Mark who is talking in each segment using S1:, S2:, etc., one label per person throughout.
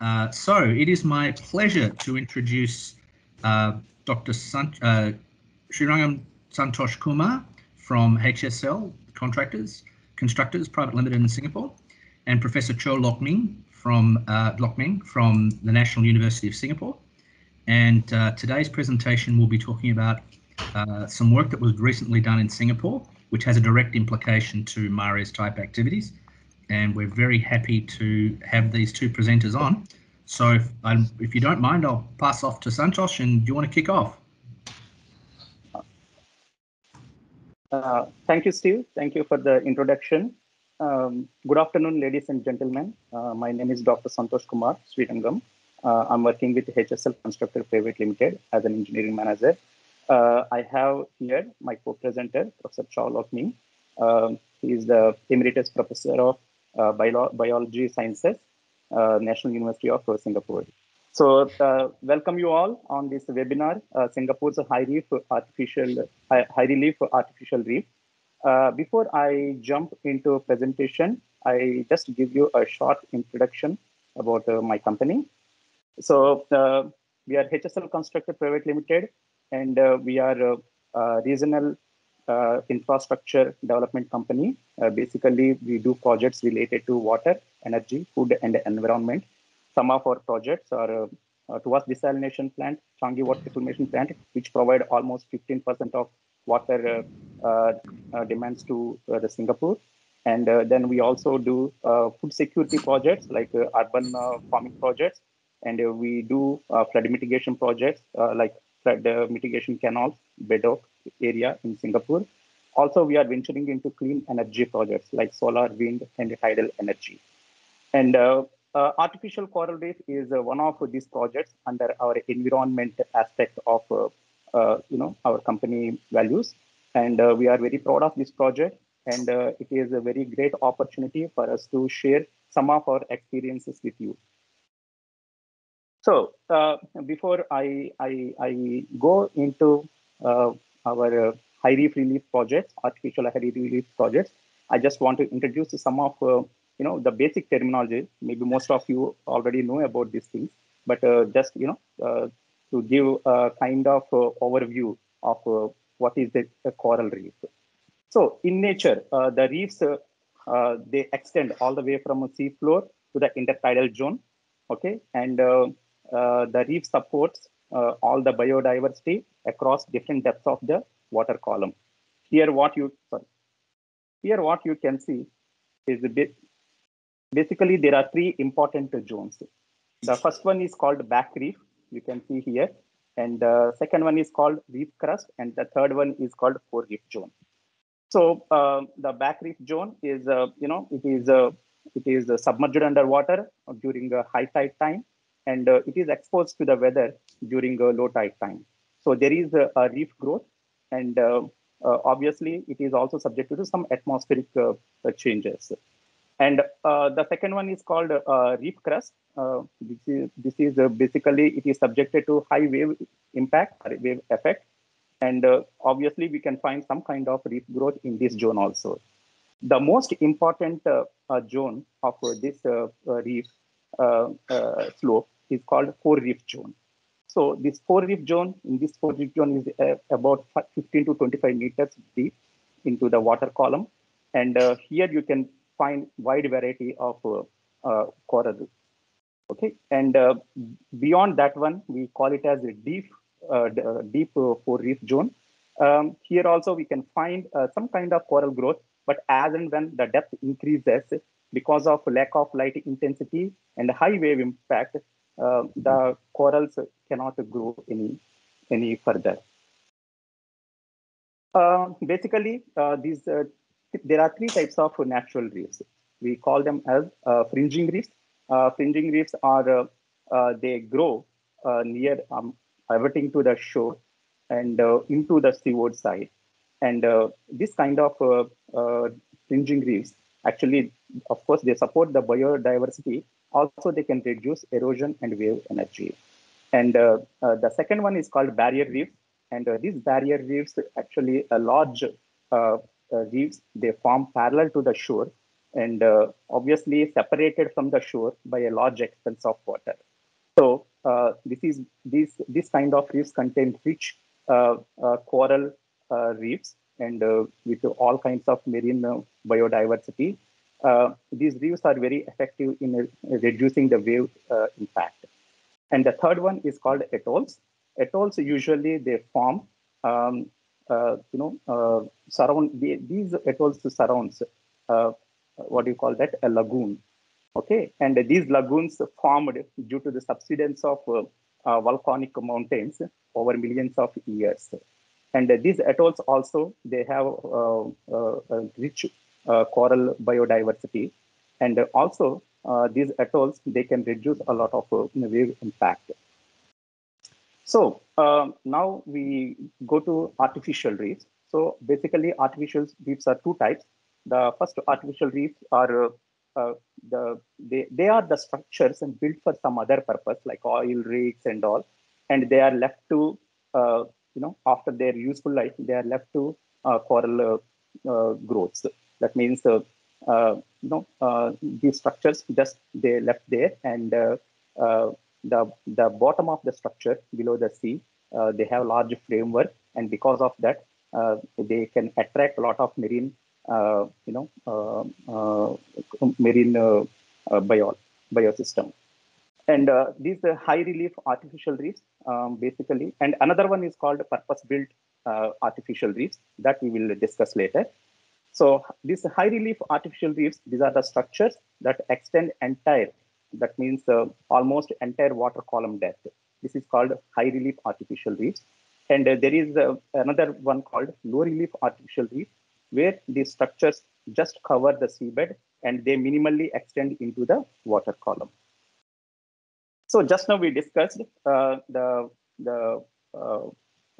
S1: Uh, so it is my pleasure to introduce uh, Dr. Sant uh, Santosh Kumar from HSL Contractors, Constructors Private Limited in Singapore, and Professor Chou Loke Ming from uh, Loke Ming from the National University of Singapore. And uh, today's presentation will be talking about uh, some work that was recently done in Singapore, which has a direct implication to MARES type activities. And we're very happy to have these two presenters on. So if, um, if you don't mind, I'll pass off to Santosh and do you want to kick off?
S2: Uh, thank you, Steve. Thank you for the introduction. Um, good afternoon, ladies and gentlemen. Uh, my name is Dr. Santosh Kumar Srirangam. Uh, I'm working with HSL Constructor Private Limited as an engineering manager. Uh, I have here my co-presenter, Professor Chou Loke Ming. Uh, he is the Emeritus Professor of Bio Biology Sciences, uh, National University of Singapore. So uh, welcome you all on this webinar, Singapore's High Reef Artificial High, Relief Artificial Reef. before I jump into presentation, I just give you a short introduction about my company. So uh, we are HSL Constructor Private Limited, and uh, we are regional uh, infrastructure development company. Uh, basically, we do projects related to water, energy, food, and environment. Some of our projects are uh, Tuas Desalination Plant, Changi Water Reclamation Plant, which provide almost 15% of water uh, demands to the Singapore. And then we also do food security projects like urban farming projects and uh, we do uh, flood mitigation projects uh, like flood mitigation canals, Bedok area in Singapore. Also, we are venturing into clean energy projects like solar, wind, and tidal energy. And artificial coral reef is one of these projects under our environment aspect of you know our company values. And we are very proud of this project and uh, it is a very great opportunity for us to share some of our experiences with you. So uh, before I, I, I, go into uh, our uh, high reef relief projects, artificial high reef relief projects, I just want to introduce some of uh, you know the basic terminology. Maybe most of you already know about these things, but uh, just you know uh, to give a kind of overview of what is the, coral reef. So in nature, the reefs they extend all the way from a sea floor to the intertidal zone. Okay, and uh, the reef supports uh, all the biodiversity across different depths of the water column. Here, what you sorry, here what you can see is a bit. Basically, there are three important zones. The first one is called back reef. You can see here, and the second one is called reef crest, and the third one is called fore reef zone. So uh, the back reef zone is, uh, you know, it is uh, it is submerged underwater during a high tide time and uh, it is exposed to the weather during uh, low tide time. So there is a, a reef growth, and uh, obviously it is also subject to some atmospheric changes. And the second one is called reef crest. this is, this is basically it is subjected to high wave impact or wave effect, and obviously we can find some kind of reef growth in this zone also. The most important uh, uh, zone of uh, this reef slope is called fore reef zone. So this fore reef zone, in this fore reef zone is uh, about 15 to 25 meters deep into the water column. And uh, here you can find wide variety of uh, uh coral. Okay, and uh, beyond that one, we call it as a deep, uh, deep fore reef zone. Um, here also we can find some kind of coral growth, but as and when the depth increases, because of lack of light intensity and high wave impact, the corals cannot grow any any further. Uh, basically, uh, these uh, there are three types of natural reefs. We call them as uh, fringing reefs. Uh, fringing reefs are they grow near um, everything to the shore and into the seaward side. And this kind of fringing reefs actually, of course, they support the biodiversity also, they can reduce erosion and wave energy. And uh, uh, the second one is called barrier reefs. And uh, these barrier reefs, actually a large uh, uh, reefs, they form parallel to the shore. and uh, obviously separated from the shore by a large expanse of water. So this is this this kind of reefs contain rich coral reefs and with all kinds of marine biodiversity. These reefs are very effective in reducing the wave impact. And the third one is called atolls. Atolls usually they form, um, you know, surround these atolls surrounds what do you call that a lagoon Okay, and these lagoons formed due to the subsidence of uh, uh, volcanic mountains over millions of years. And these atolls also, they have uh, rich coral biodiversity. And also, these atolls, they can reduce a lot of wave impact. So uh, now we go to artificial reefs. So basically artificial reefs are two types. The first artificial reefs are uh, the they, they are the structures and built for some other purpose like oil rigs and all and they are left to uh, you know after their useful life they are left to uh, coral uh, uh, growths that means uh, uh you know uh, these structures just they left there and uh, the the bottom of the structure below the sea they have large framework and because of that they can attract a lot of marine uh, you know, uh, uh, marine bio biosystem. And these high relief artificial reefs, um, basically, and another one is called purpose-built artificial reefs that we will discuss later. So these high relief artificial reefs, these are the structures that extend entire, that means uh, almost entire water column depth. This is called high relief artificial reefs. And uh, there is uh, another one called low relief artificial reef, where these structures just cover the seabed and they minimally extend into the water column. So just now we discussed uh, the, the uh,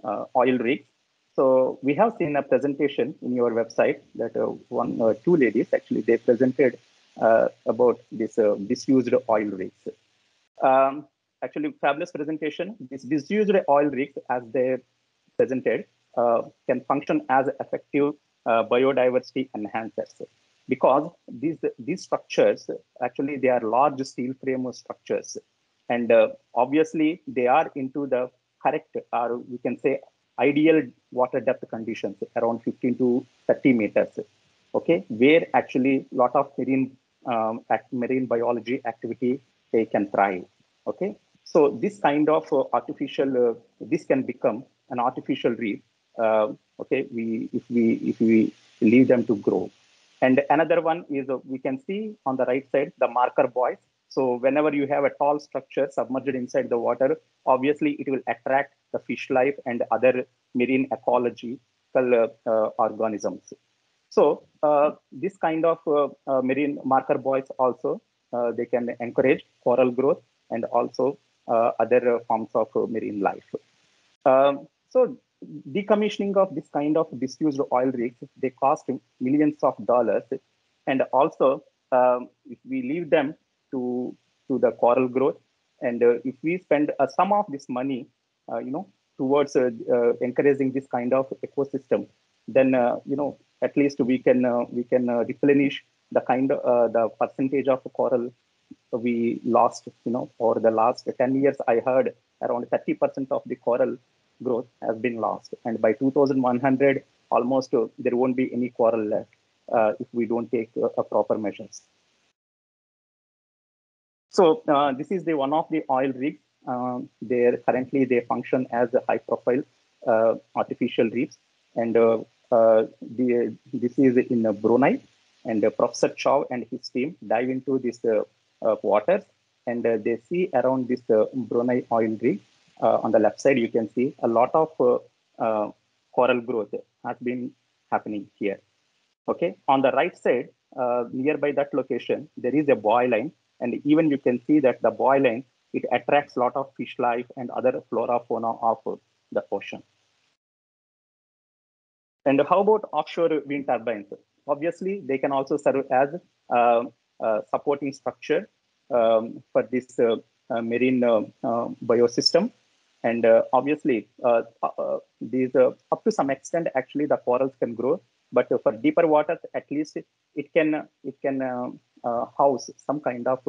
S2: uh, oil rigs. So we have seen a presentation in your website that uh, one, uh, two ladies actually, they presented uh, about this disused oil rigs. Um, actually, fabulous presentation. This disused oil rigs, as they presented, can function as effective uh, biodiversity enhancers because these these structures actually they are large steel frame structures and uh, obviously they are into the correct or we can say ideal water depth conditions around 15 to 30 meters okay where actually a lot of marine um, marine biology activity they can thrive okay. So this kind of uh, artificial uh, this can become an artificial reef uh, okay we if we if we leave them to grow. And another one is uh, we can see on the right side the marker buoys so whenever you have a tall structure submerged inside the water obviously it will attract the fish life and other marine ecological uh, uh, organisms so uh, this kind of uh, uh, marine marker buoys also they can encourage coral growth and also other forms of marine life um, so decommissioning of this kind of disused oil rigs, they cost millions of dollars. And also, um, if we leave them to, to the coral growth, and uh, if we spend some of this money, uh, you know, towards uh, encouraging this kind of ecosystem, then, you know, at least we can we can replenish the kind of the percentage of coral we lost, you know, for the last 10 years, I heard around 30% of the coral growth has been lost. And by 2100, almost uh, there won't be any coral left uh, if we don't take uh, proper measures. So uh, this is the one of the oil rigs. Um, they currently they function as a high-profile uh, artificial reefs, and uh, the, this is in Brunei. And Professor Chou and his team dive into this waters, and they see around this Brunei oil rig uh, on the left side, you can see a lot of uh, uh, coral growth has been happening here. Okay, on the right side, nearby that location, there is a buoy line, and even you can see that the buoy line, it attracts a lot of fish life and other flora fauna of the ocean. And how about offshore wind turbines? Obviously, they can also serve as uh, uh, supporting structure um, for this uh, marine biosystem. And uh, obviously, uh, uh, these up to some extent, actually, the corals can grow but for deeper waters, at least it can it can uh, uh, house some kind of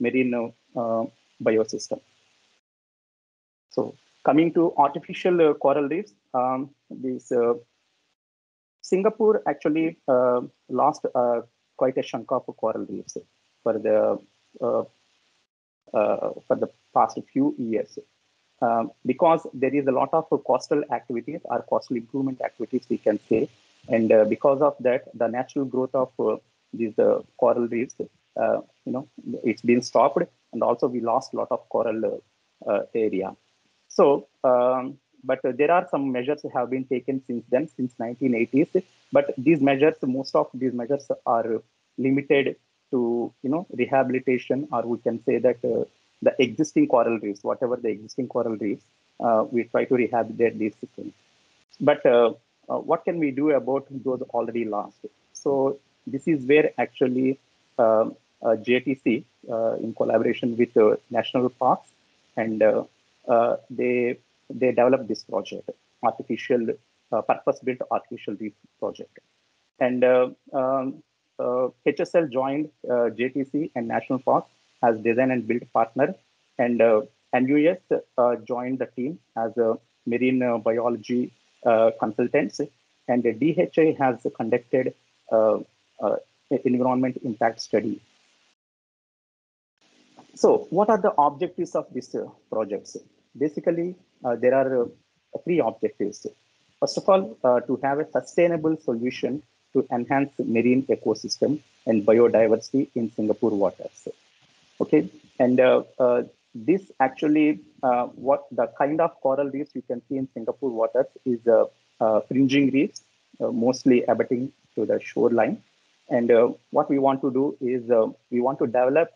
S2: marine uh, biosystem. So coming to artificial coral reefs, um, this Singapore actually lost quite a chunk of coral reefs for the for the past few years. Um, because there is a lot of coastal activities or coastal improvement activities, we can say. And uh, because of that, the natural growth of uh, these uh, coral reefs, uh, you know, it's been stopped. And also we lost a lot of coral uh, area. So, um, but there are some measures have been taken since then, since 1980s. But these measures, most of these measures are limited to, you know, rehabilitation, or we can say that the existing coral reefs, whatever the existing coral reefs, uh, we try to rehabilitate these systems. But uh, uh, what can we do about those already lost? So this is where actually um, JTC, uh, in collaboration with uh, national parks, and uh, they they developed this project, artificial purpose-built artificial reef project, and um, HSL joined JTC and national parks as design and build partner. And uh, NUS uh, joined the team as a marine uh, biology uh, consultants. And the DHI has conducted uh, uh, Uh, environment impact study. So what are the objectives of this uh, projects? Basically, uh, there are three objectives. First of all, to have a sustainable solution to enhance marine ecosystem and biodiversity in Singapore waters. Okay, and uh, uh, this actually, uh, what the kind of coral reefs you can see in Singapore waters is fringing reefs, mostly abutting to the shoreline. And what we want to do is we want to develop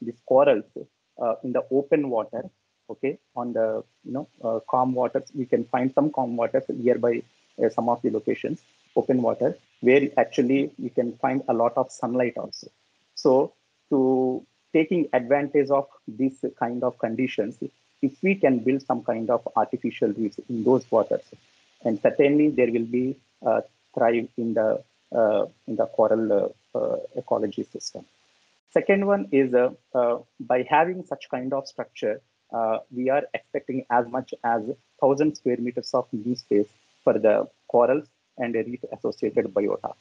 S2: these corals in the open water okay? On the you know uh, calm waters. We can find some calm waters nearby uh, some of the locations open water where actually you can find a lot of sunlight also. So to taking advantage of this kind of conditions, if we can build some kind of artificial reefs in those waters, and certainly there will be uh, thrive in the uh, in the coral uh, uh ecology system. Second one is uh, uh, by having such kind of structure, we are expecting as much as thousand square meters of new space for the corals and reef associated biota.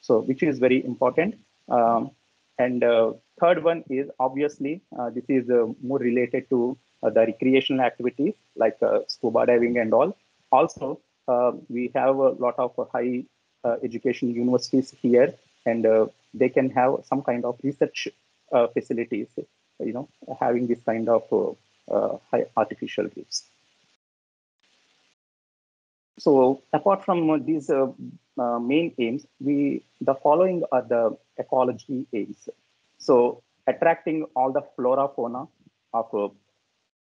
S2: So, which is very important. Um, and uh, third one is obviously uh, this is uh, more related to uh, the recreational activities like uh, scuba diving and all. Also, uh, we have a lot of high education universities here, and they can have some kind of research facilities. You know, having this kind of high artificial reefs. So apart from these uh, uh, main aims, we the following are the ecology aims. So attracting all the flora fauna of uh,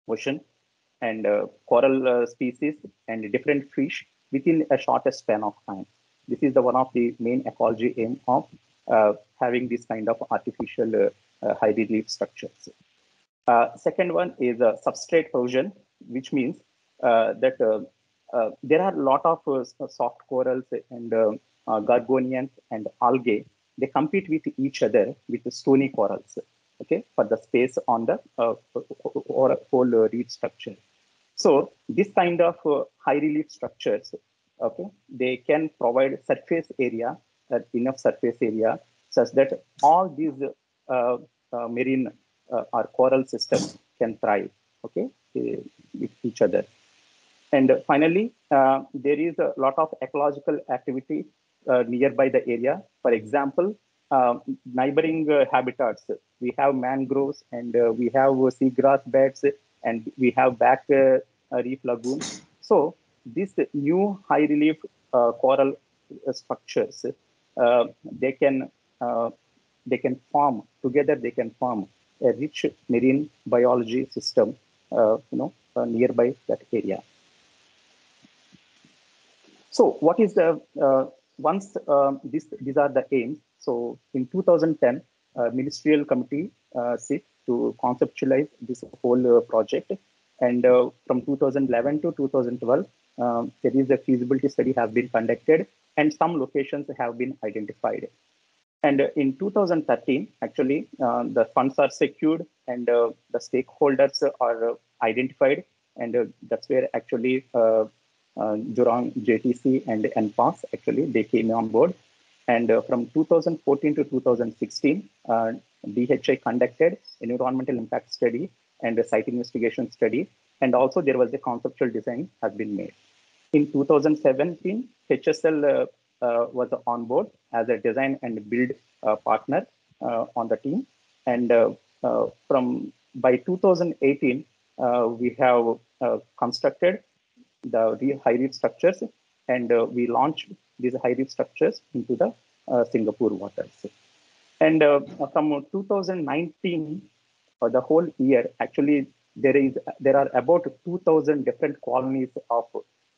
S2: ocean and uh, coral uh, species and different fish within a shortest span of time. This is the one of the main ecology aim of uh, having this kind of artificial uh, uh, high relief structures. Uh, second one is a substrate erosion, which means that uh, there are a lot of uh, soft corals and uh, gorgonians and algae. They compete with each other with the stony corals, okay, for the space on the or whole reef structure. So this kind of high relief structures, okay, they can provide surface area, enough surface area such that all these uh, uh, marine uh, or coral systems can thrive okay with each other and finally, uh, there is a lot of ecological activity uh, nearby the area. For example, uh, neighboring uh, habitats, we have mangroves and uh, we have seagrass beds and we have back uh, reef lagoons. So these new high relief coral structures, they can they can form together. They can form a rich marine biology system, you know, nearby that area. So what is the, uh, once uh, this, these are the aims, so in 2010, uh, ministerial committee uh, sit to conceptualize this whole uh, project. And uh, from 2011 to 2012, um, there is a feasibility study have been conducted and some locations have been identified. And in 2013, actually, uh, the funds are secured and uh, the stakeholders are identified. And that's where actually uh, Jurong JTC and NParks actually they came on board. And from 2014 to 2016, DHI conducted environmental impact study and a site investigation study. And also there was a conceptual design has been made. In 2017, HSL uh, uh, was on board as a design and build uh, partner on the team. And from by 2018, we have constructed the high reef structures and we launched these high reef structures into the Singapore waters. And uh, from 2019, for the whole year, actually, there is there are about 2,000 different colonies of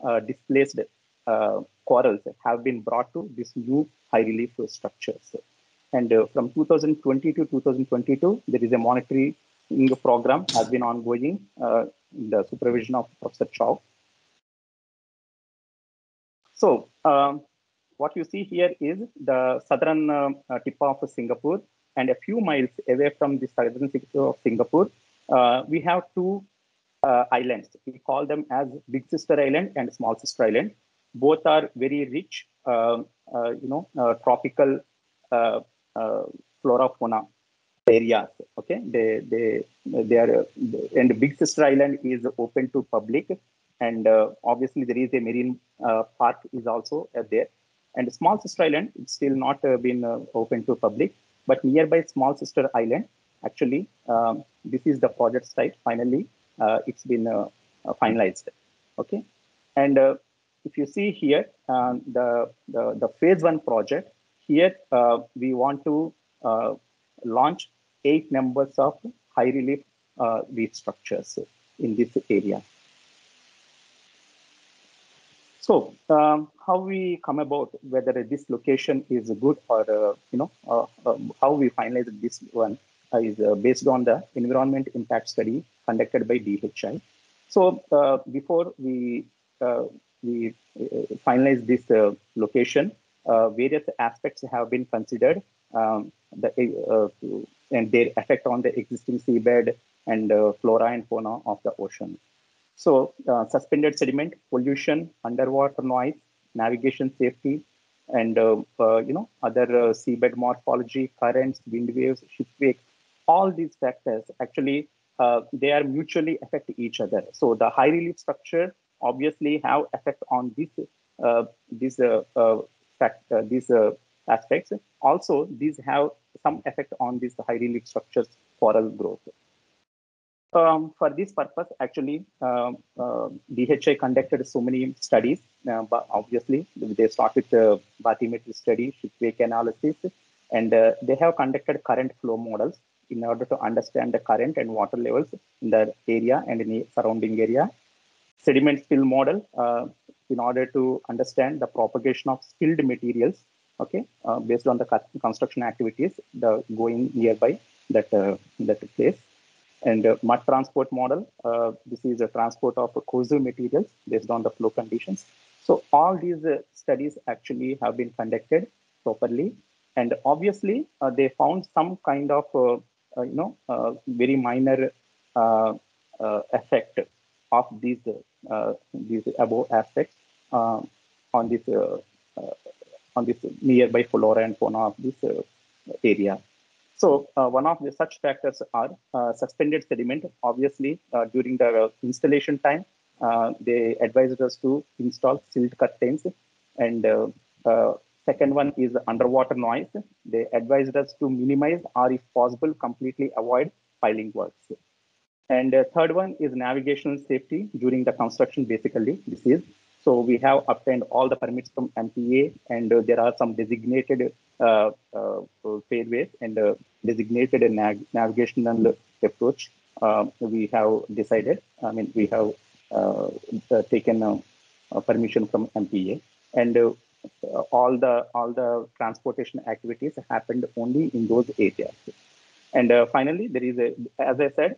S2: uh, displaced uh, corals have been brought to this new high relief structures. And uh, from 2020 to 2022, there is a monitoring program has been ongoing uh, in the supervision of Professor Chou. So um, what you see here is the southern uh, tip of Singapore and a few miles away from the southern tip of Singapore, uh, we have two uh, islands. We call them as Big Sister Island and Small Sister Island. Both are very rich, um, uh, you know, uh, tropical flora fauna areas. Okay, they they they are, and Big Sister Island is open to public, and obviously there is a marine park is also there and small sister island, it's still not uh, been uh, open to public, but nearby small sister island, actually, um, this is the project site. Finally, uh, it's been uh, uh, finalized. Okay, and uh, if you see here, um, the, the, the phase one project here, we want to launch eight numbers of high relief reef structures in this area. So um, how we come about whether this location is good or uh, you know uh, um, how we finalize this one uh, is uh, based on the environment impact study conducted by DHI. So uh, before we uh, we finalize this location, various aspects have been considered um, the, and their effect on the existing seabed and flora and fauna of the ocean. So uh, suspended sediment, pollution, underwater noise, navigation safety, and uh, uh, you know other seabed morphology, currents, wind waves, ship all these factors actually uh, they are mutually affect each other. So the high relief structure obviously have effect on this uh, these fact these aspects. Also, these have some effect on these high relief structures coral growth. Um, for this purpose, actually, uh, uh, DHI conducted so many studies. Uh, but obviously, they start with the bathymetry study, shipwake analysis, and uh, they have conducted current flow models in order to understand the current and water levels in the area and in the surrounding area. Sediment spill model uh, in order to understand the propagation of spilled materials, okay, uh, based on the construction activities the going nearby that that place and uh, mud transport model, uh, this is a transport of corrosive materials based on the flow conditions. So all these uh, studies actually have been conducted properly. And obviously, uh, they found some kind of, uh, uh, you know, very minor effect of these, these above aspects on this on this nearby flora and fauna of this area. So uh, one of the such factors are uh, suspended sediment. Obviously, uh, during the installation time, uh, they advised us to install silt curtains. And uh, uh, second one is underwater noise. They advised us to minimize or if possible, completely avoid piling works. And third one is navigational safety during the construction, basically. This is so we have obtained all the permits from MPA, and uh, there are some designated uh, uh, fairways and uh, designated nav navigational approach. Uh, we have decided. I mean, we have uh, taken permission from MPA, and all the all the transportation activities happened only in those areas. And finally, there is a, as I said,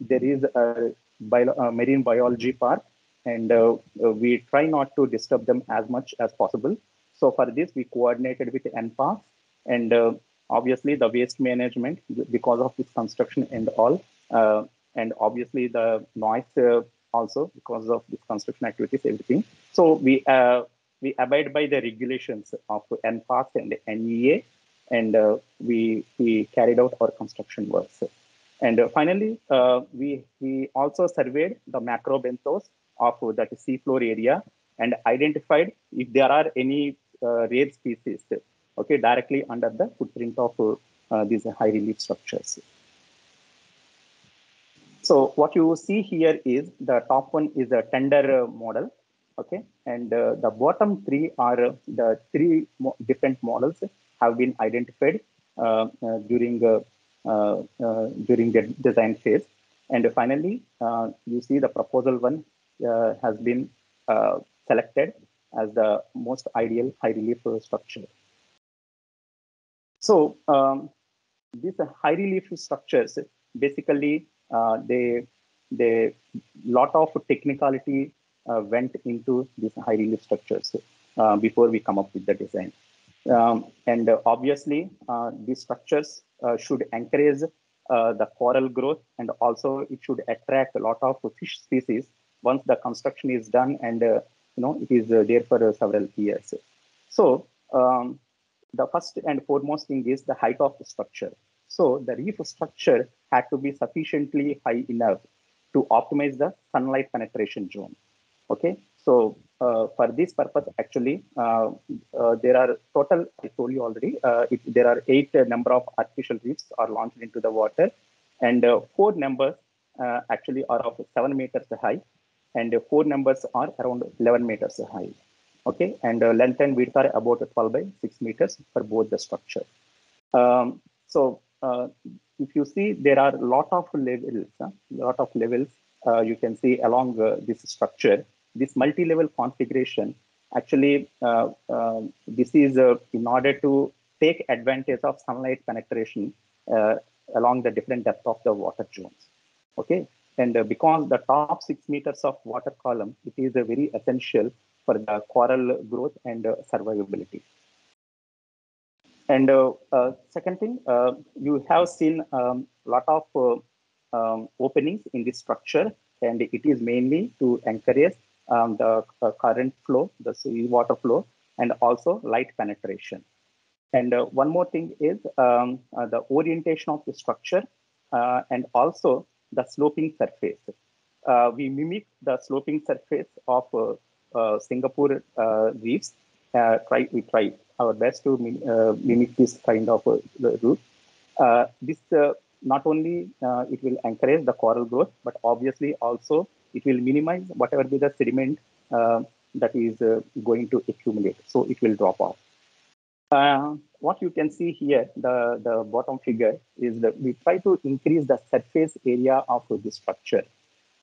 S2: there is a bio, marine biology park and uh, uh, we try not to disturb them as much as possible. So for this, we coordinated with NParks and uh, obviously the waste management because of this construction and all, uh, and obviously the noise uh, also because of this construction activities, everything. So we uh, we abide by the regulations of NParks and NEA, and uh, we we carried out our construction works. And uh, finally, we we also surveyed the macro benthos of that seafloor area and identified if there are any rare species okay, directly under the footprint of uh, these high relief structures. So what you see here is the top one is a tender uh, model, okay, and uh, the bottom three are uh, the three mo different models have been identified uh, uh, during during the design phase, and finally you see the proposal one has been selected as the most ideal high relief structure. So um, these high relief structures, basically, uh, they they lot of technicality uh, went into these high relief structures uh, before we come up with the design. Um, and obviously, uh, these structures uh, should encourage uh, the coral growth, and also it should attract a lot of fish species once the construction is done and you know it is there for several years. So um, the first and foremost thing is the height of the structure. So the reef structure had to be sufficiently high enough to optimize the sunlight penetration zone. Okay, so uh, for this purpose, actually, uh, uh, there are total, I told you already, uh, it, there are eight number of artificial reefs are launched into the water. And uh, four numbers uh, actually are of seven meters high. And four numbers are around 11 meters high. Okay? And uh, length and width are about 12 by 6 meters for both the structure. Um, so uh, if you see there are a lot of levels huh? lot of levels uh, you can see along uh, this structure this multi-level configuration actually uh, um, this is uh, in order to take advantage of sunlight penetration along the different depth of the water zones okay and because the top six meters of water column it is very essential for the coral growth and uh, survivability. And uh, uh, second thing, you have seen a um, lot of um, openings in this structure, and it is mainly to encourage um, the current flow, the water flow, and also light penetration. And uh, one more thing is um, uh, the orientation of the structure uh, and also the sloping surface. we mimic the sloping surface of uh, Singapore uh, reefs, uh, try we try our best to mimic this kind of route. this not only it will encourage the coral growth, but obviously also it will minimize whatever be the sediment that is going to accumulate. So it will drop off. Uh, what you can see here, the, the bottom figure, is that we try to increase the surface area of the structure.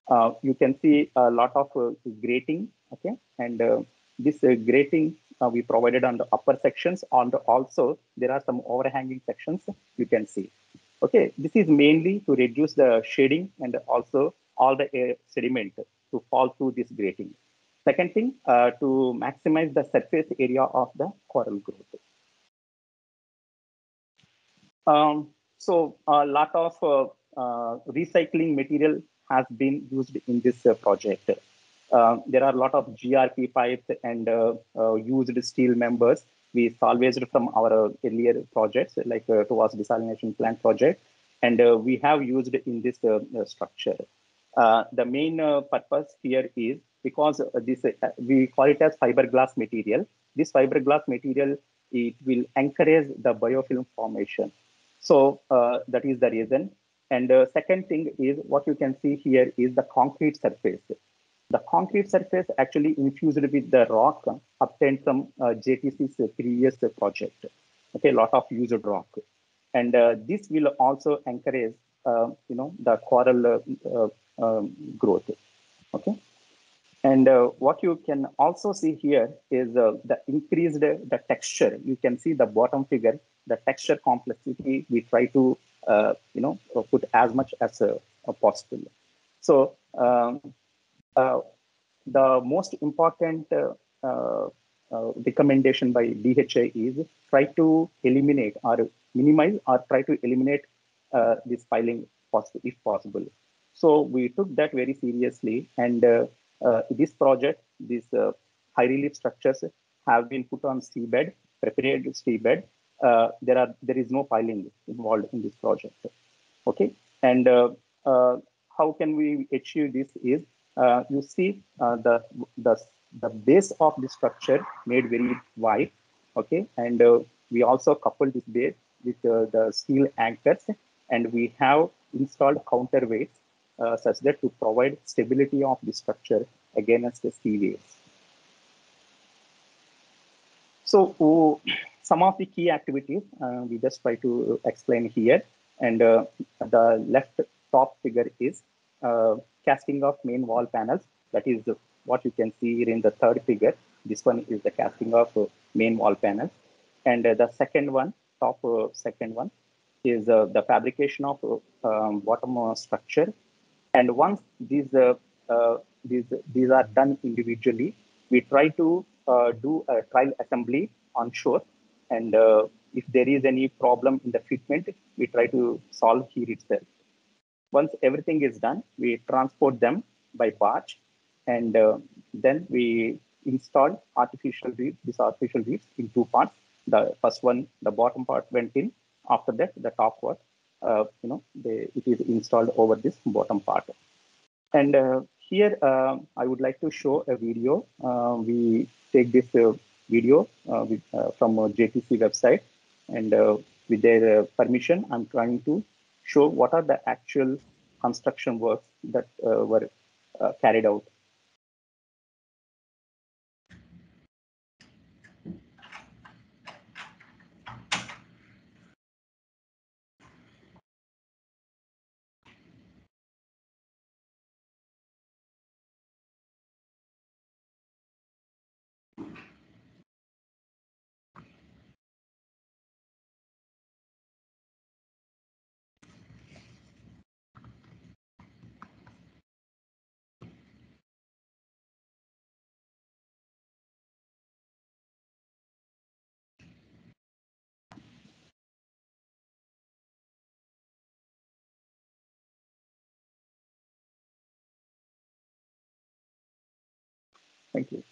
S2: Uh, you can see a lot of uh, grating okay and uh, this uh, grating uh, we provided on the upper sections and also there are some overhanging sections you can see okay this is mainly to reduce the shading and also all the air sediment to fall through this grating. Second thing uh, to maximize the surface area of the coral growth. Um, so a lot of uh, uh, recycling material has been used in this project. Uh, there are a lot of GRP pipes and uh, uh, used steel members. We salvaged from our earlier projects, like uh, Tuas desalination plant project, and uh, we have used in this uh, structure. The main purpose here is because this we call it as fiberglass material. This fiberglass material it will encourage the biofilm formation. So that is the reason. And the second thing is what you can see here is the concrete surface. The concrete surface actually infused with the rock obtained from uh, JTC's previous project. Okay, a lot of used rock. And uh, this will also encourage, uh, you know, the coral uh, um, growth. Okay. And uh, what you can also see here is uh, the increased the texture. You can see the bottom figure, the texture complexity. We try to, you know, put as much as possible. So um, uh, the most important uh, uh, recommendation by DHI is try to eliminate or minimize or try to eliminate uh, this piling if possible. So we took that very seriously. And uh, uh, this project, these uh, high relief structures have been put on seabed, prepared seabed. There are there is no piling involved in this project. Okay, and how can we achieve this is you see the the the base of the structure made very wide. Okay? And uh, we also coupled this base with uh, the steel anchors. And we have installed counterweights uh, such that to provide stability of the structure against the sea waves so uh, some of the key activities uh, we just try to explain here and uh, the left top figure is casting of main wall panels that is what you can see here in the third figure. This one is the casting of uh, main wall panels. And uh, the second one, top uh, second one, is the fabrication of um, bottom structure. And once these, uh, uh, these, these are done individually, we try to uh, do a trial assembly on shore. And if there is any problem in the fitment, we try to solve here itself. Once everything is done, we transport them by barge and uh, then we installed artificial reeds, these artificial reeds in two parts. The first one, the bottom part went in. After that, the top was, uh, you know, it is installed over this bottom part. And uh, here, uh, I would like to show a video. Uh, we take this uh, video with, from JTC website. And with their permission, I'm trying to show what are the actual construction works that were carried out Thank you.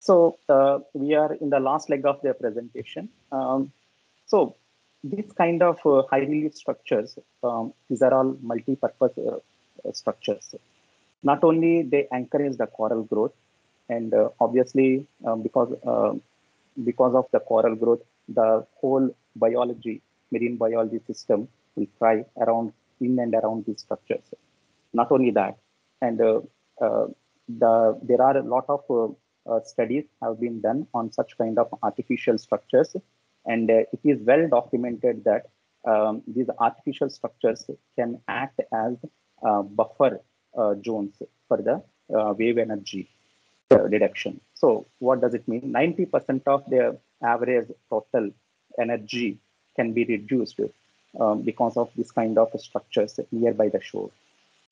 S2: So uh, we are in the last leg of the presentation. Um, so this kind of uh, high relief structures, um, these are all multi-purpose uh, uh structures. Not only they encourage the coral growth, and uh, obviously um, because uh, because of the coral growth, the whole biology, marine biology system will thrive around in and around these structures. Not only that, and the, there are a lot of uh, uh, studies have been done on such kind of artificial structures. And uh, it is well documented that um, these artificial structures can act as buffer zones for the wave energy reduction. So what does it mean? 90% of the average total energy can be reduced um, because of this kind of structures nearby the shore.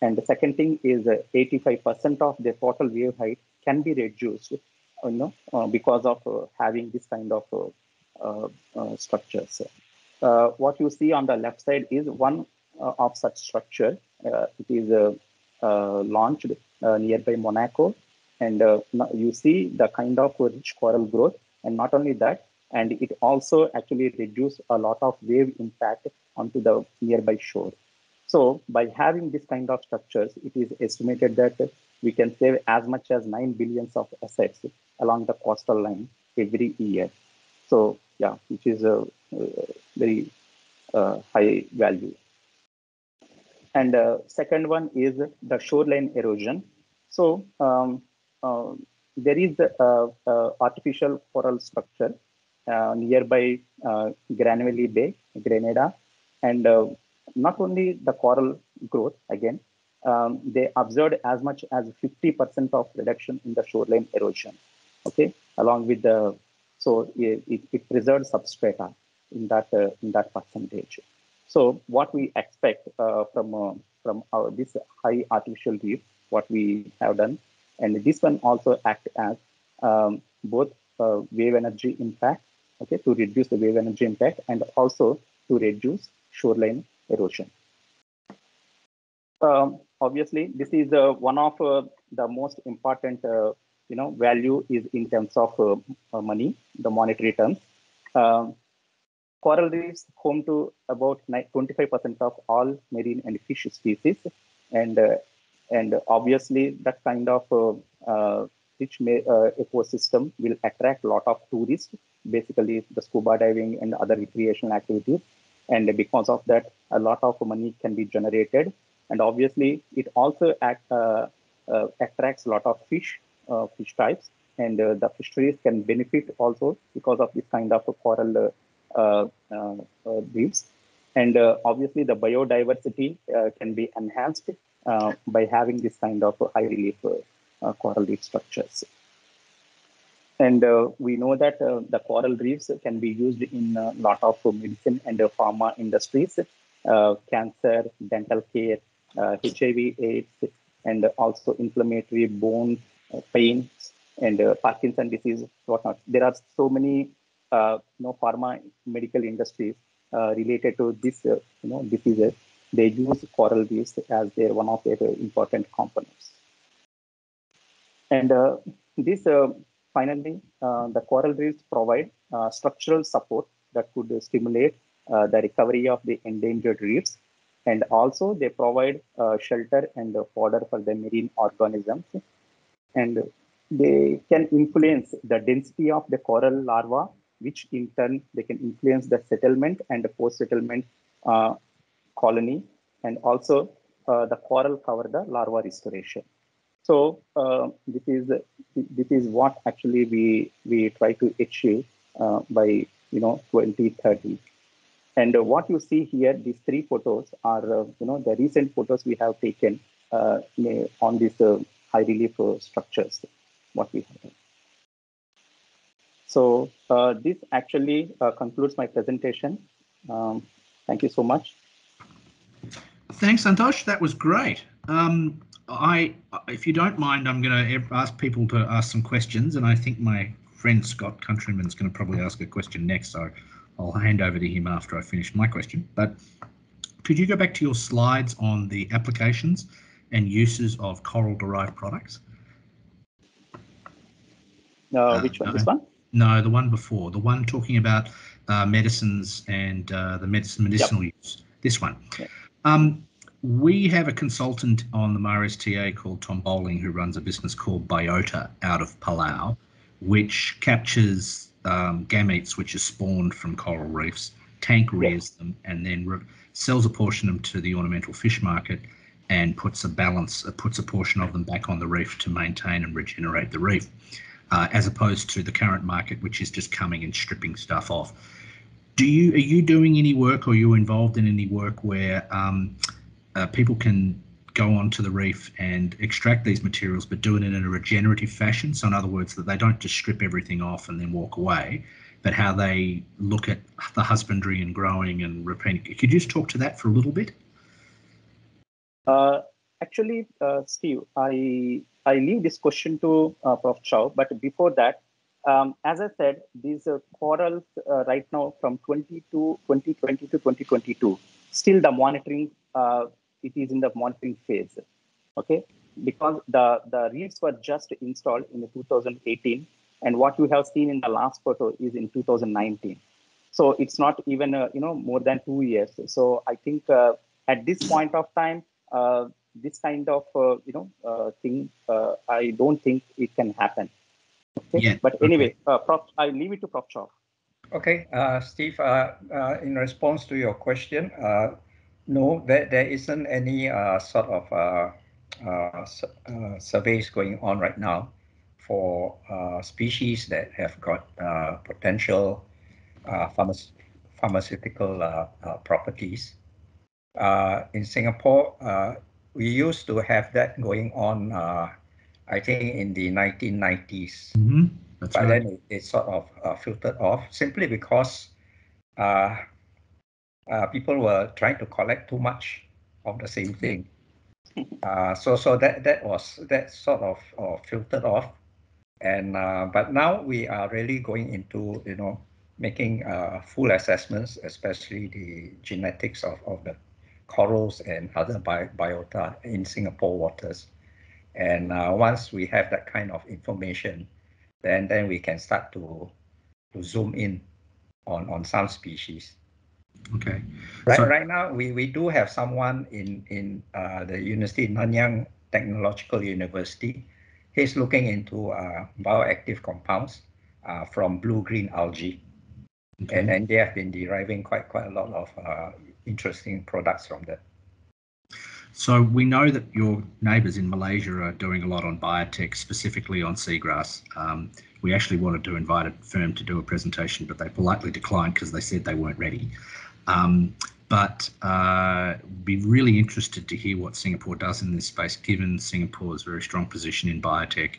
S2: And the second thing is 85% of the total wave height can be reduced, you know, uh, because of uh, having this kind of uh, uh structures. Uh, what you see on the left side is one uh, of such structure. it is launched nearby Monaco, and you see the kind of rich coral growth. And not only that, and it also actually reduced a lot of wave impact onto the nearby shore. So by having this kind of structures, it is estimated that we can save as much as 9 billions of assets along the coastal line every year. So yeah, which is a, a very uh, high value. And uh, second one is the shoreline erosion. So um, uh, there is the artificial coral structure uh, nearby uh, Granville Bay, Grenada, and uh, not only the coral growth, again, um, they observed as much as 50% of reduction in the shoreline erosion, okay, along with the, so it, it, preserved substrata in that, uh, in that percentage. So what we expect uh, from, uh, from our, this high artificial reef, what we have done, and this one also act as um, both uh, wave energy impact, okay, to reduce the wave energy impact and also to reduce shoreline erosion. Um, obviously, this is uh, one of uh, the most important, uh, you know, value is in terms of uh, uh, money, the monetary terms. Um, coral reefs home to about 25% of all marine and fish species, and and obviously that kind of rich ecosystem will attract a lot of tourists, basically the scuba diving and other recreational activities. And because of that, a lot of money can be generated and obviously, it also act, uh, uh, attracts a lot of fish, uh, fish types, and uh, the fisheries can benefit also because of this kind of coral uh, uh, reefs. And obviously, the biodiversity can be enhanced by having this kind of high relief coral reef structures. And uh, we know that uh, the coral reefs can be used in a lot of medicine and uh, pharma industries, cancer, dental care, HIV, uh, AIDS, and also inflammatory bone uh, pain and uh, Parkinson disease, whatnot. There are so many, you know, pharma medical industries related to this, you know, diseases. They use coral reefs as their one of their important components. And this finally, uh, the coral reefs provide uh, structural support that could stimulate uh, the recovery of the endangered reefs. And also they provide shelter and fodder for the marine organisms. And they can influence the density of the coral larva which in turn they can influence the settlement and the post-settlement uh, colony. And also uh, the coral cover the larva restoration so uh, this is this is what actually we we try to achieve uh, by you know 2030 and uh, what you see here, these three photos are, uh, you know, the recent photos we have taken uh, on these high relief structures, what we have. So this actually concludes my presentation. Um, thank you so much.
S1: Thanks, Santosh. That was great. Um, I, if you don't mind, I'm going to ask people to ask some questions, and I think my friend Scott Countryman is going to probably ask a question next. So I'll hand over to him after I finish my question. But could you go back to your slides on the applications and uses of coral-derived products?
S2: No, uh, which one? No, this one?
S1: No, the one before. The one talking about uh, medicines and uh, the medicine medicinal yep. use. This one. Yep. Um, we have a consultant on the MaRSTA called Tom Bowling who runs a business called Biota out of Palau, which captures um, gametes which are spawned from coral reefs, tank rears them, and then re- sells a portion of them to the ornamental fish market and puts a balance, uh, puts a portion of them back on the reef to maintain and regenerate the reef, uh, as opposed to the current market, which is just coming and stripping stuff off. Do you are you doing any work, or are you involved in any work where um, uh, people can go onto the reef and extract these materials, but do it in a regenerative fashion. So, in other words, that they don't just strip everything off and then walk away, but how they look at the husbandry and growing and repeating. Could you just talk to that for a little bit?
S2: Uh, actually, uh, Steve, I I leave this question to uh, Prof. Chou, but before that, um, as I said, these uh, corals uh, right now from 20 to 2020 to 2022, still the monitoring uh, it is in the monitoring phase. Okay, because the, the reefs were just installed in 2018, and what you have seen in the last photo is in 2019. So it's not even uh, you know more than two years. So I think uh, at this point of time, uh, this kind of uh, you know uh, thing, uh, I don't think it can happen. Okay? Yeah. But anyway, okay. Prof, I leave it to Prof. Chou.
S3: Okay, Steve. in response to your question, no, there, there isn't any uh, sort of uh, uh, uh, surveys going on right now for uh, species that have got uh, potential pharma pharmaceutical properties. in Singapore, we used to have that going on, I think, in the 1990s. Mm -hmm. But right. then it, it, sort of filtered off simply because uh, people were trying to collect too much of the same thing. Uh, so so that that was that sort of uh, filtered off. And uh, but now we are really going into you know making uh, full assessments, especially the genetics of, of the corals and other bi biota in Singapore waters. And uh, once we have that kind of information, then then we can start to to zoom in on on some species.
S1: Okay.
S3: Right, so, right now we, we do have someone in in uh, the University Nanyang Technological University. He's looking into uh, bioactive compounds uh, from blue-green algae, okay. and and they have been deriving quite quite a lot of uh, interesting products from that.
S1: So we know that your neighbours in Malaysia are doing a lot on biotech, specifically on seagrass. Um, we actually wanted to invite a firm to do a presentation, but they politely declined because they said they weren't ready. Um, but uh, be really interested to hear what Singapore does in this space, given Singapore's very strong position in biotech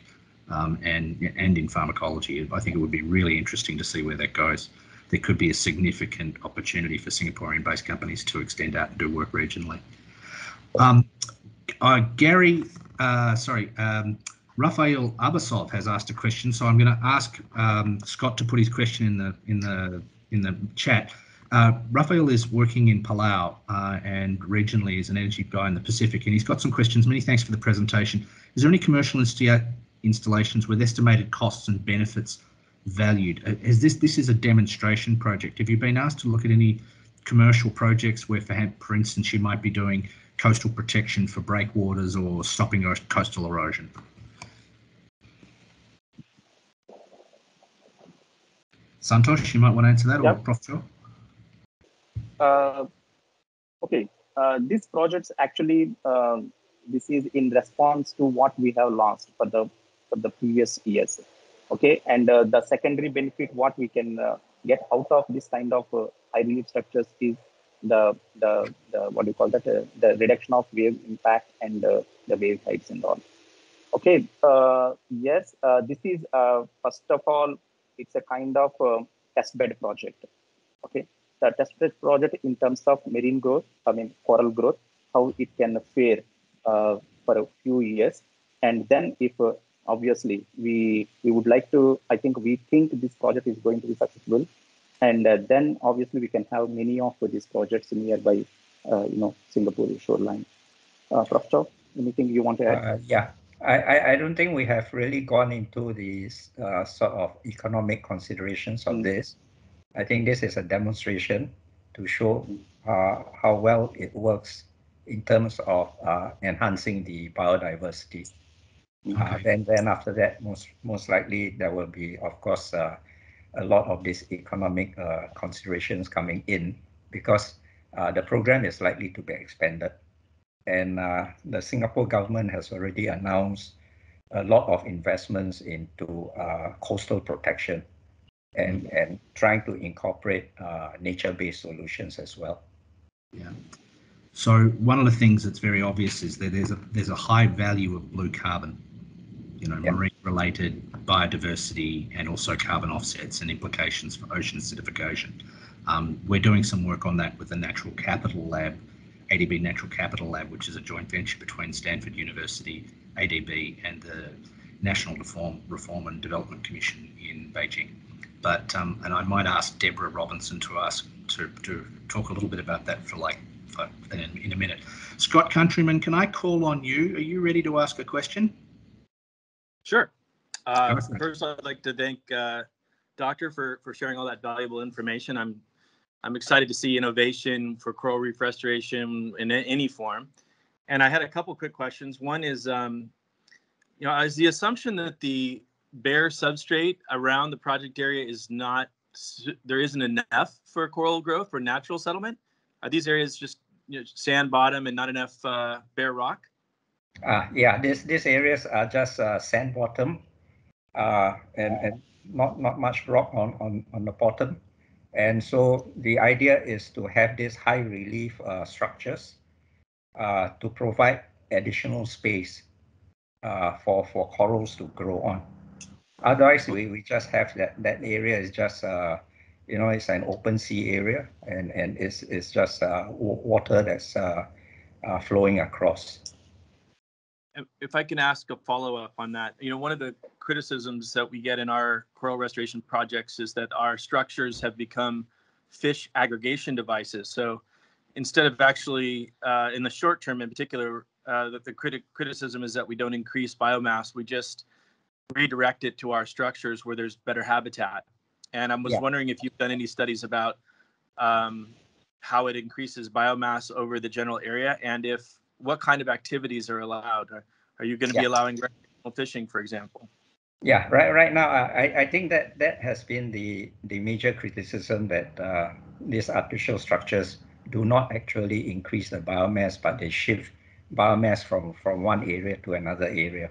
S1: um, and and in pharmacology. I think it would be really interesting to see where that goes. There could be a significant opportunity for Singaporean-based companies to extend out and do work regionally. Um, uh, Gary, uh, sorry, um, Rafael Abasov has asked a question, so I'm going to ask um, Scott to put his question in the in the in the chat. Uh, Rafael is working in Palau uh, and regionally is an energy guy in the Pacific, and he's got some questions. Many thanks for the presentation. Is there any commercial insta installations with estimated costs and benefits valued? Uh, is this this is a demonstration project? Have you been asked to look at any commercial projects where, for, for instance, you might be doing coastal protection for breakwaters or stopping coastal erosion? Santosh, you might want to answer that, yep. or Prof. Joe?
S2: Uh, okay, uh, this project actually uh, this is in response to what we have lost for the for the previous years. Okay, and uh, the secondary benefit what we can uh, get out of this kind of uh, high relief structures is the the, the what do you call that uh, the reduction of wave impact and the wave heights and all. Okay, yes, this is first of all it's a kind of test bed project. Okay, the tested project in terms of marine growth, I mean coral growth, how it can fare uh, for a few years, and then if uh, obviously we we would like to, I think we think this project is going to be successful, and uh, then obviously we can have many of these projects nearby, uh, you know, Singapore shoreline. Uh, Prof. Anything you want to add?
S3: Uh, yeah. I, I don't think we have really gone into these uh, sort of economic considerations of mm. this. I think this is a demonstration to show uh, how well it works in terms of uh, enhancing the biodiversity. Uh, okay. Uh, then, then after that, most most likely there will be, of course, uh, a lot of these economic uh, considerations coming in because the program is likely to be expanded, and the Singapore government has already announced a lot of investments into coastal protection and and trying to incorporate uh, nature-based solutions as well.
S1: Yeah. So one of the things that's very obvious is that there's a there's a high value of blue carbon, you know, yeah. marine-related biodiversity and also carbon offsets and implications for ocean acidification. Um, we're doing some work on that with the Natural Capital Lab, ADB Natural Capital Lab, which is a joint venture between Stanford University, ADB, and the National Reform, Reform and Development Commission in Beijing. But um, and I might ask Deborah Robinson to ask to, to talk a little bit about that for like for, in, in a minute. Scott Countryman, can I call on you? Are you ready to ask a question?
S4: Sure. Uh, first, I'd like to thank uh, Doctor for for sharing all that valuable information. I'm I'm excited to see innovation for coral reef restoration in any form. And I had a couple quick questions. One is, um, you know, is the assumption that the bare substrate around the project area is not there isn't enough for coral growth for natural settlement? Are these areas just you know, sand bottom and not enough uh, bare rock?
S3: Uh, yeah, these these areas are just uh, sand bottom, uh, and and not not much rock on on on the bottom, and so the idea is to have these high relief uh, structures uh, to provide additional space uh, for for corals to grow on. Otherwise, we, we just have that that area is just uh, you know it's an open sea area and and it's it's just uh, water that's uh, uh, flowing across.
S4: If I can ask a follow up on that, you know, one of the criticisms that we get in our coral restoration projects is that our structures have become fish aggregation devices. So instead of actually, uh, in the short term in particular, uh, that the criti- criticism is that we don't increase biomass, we just redirect it to our structures where there's better habitat. And I was
S3: Yeah.
S4: wondering if you've done any studies about um, how it increases biomass over the general area and if what kind of activities are allowed. Are, are you going to be allowing recreational fishing, for example?
S3: Yeah, right. Right now, I, I think that that has been the the major criticism that uh, these artificial structures do not actually increase the biomass, but they shift biomass from from one area to another area.